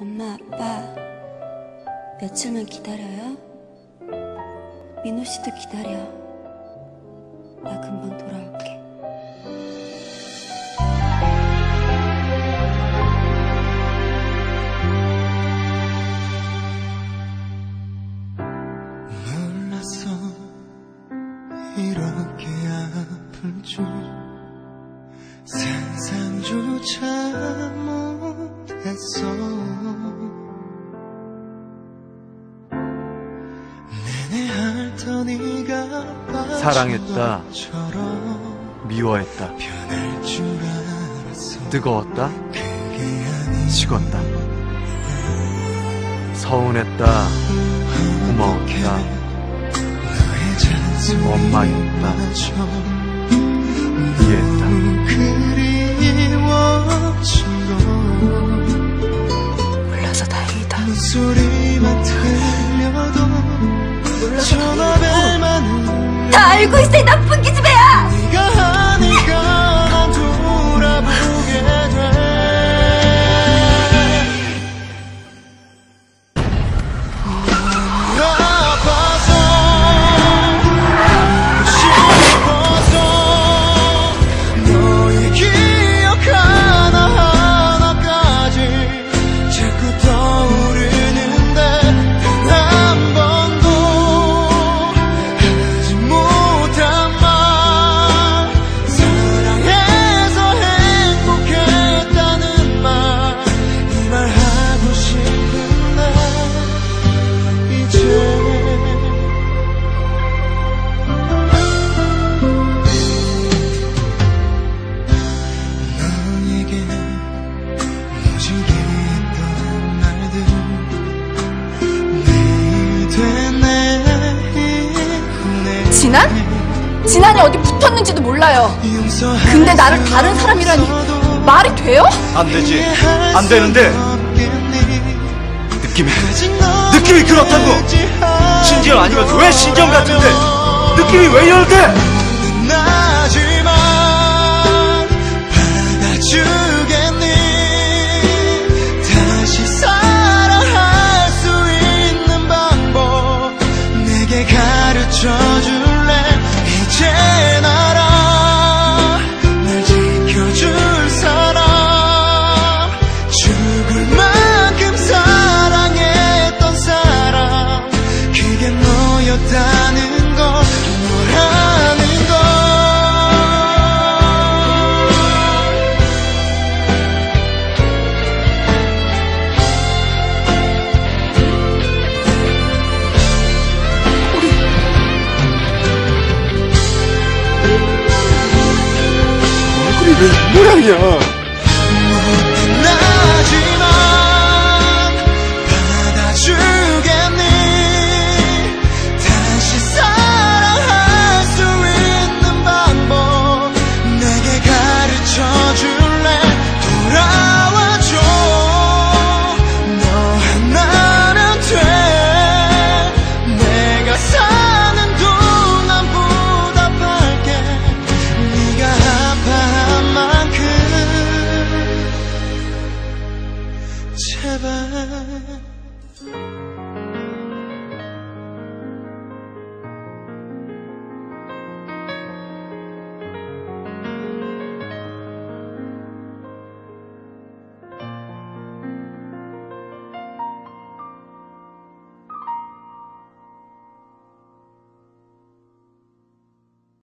엄마, 아빠, 며칠만 기다려요? 민호 씨도 기다려. 나 금방 돌아올 사랑했다. 미워했다. 뜨거웠다. 식었다. 서운했다. 고마웠다. 원망했다. 이해했다. 몰라서 다행이다. 다 알고 있어, 이 나쁜 기집애야! 진한이 어디 붙었는지도 몰라요. 근데 나를 다른 수 사람이라니 말이 돼요? 안 되지. 안 되는데. 느낌이 느낌이 그렇다고. 신지연 아니면 왜 신지연 같은데? 느낌이 왜 이럴대? 나지만 받아주겠니 다시 사랑할 수 있는 방법 내게 가르쳐줄 不让赢 제발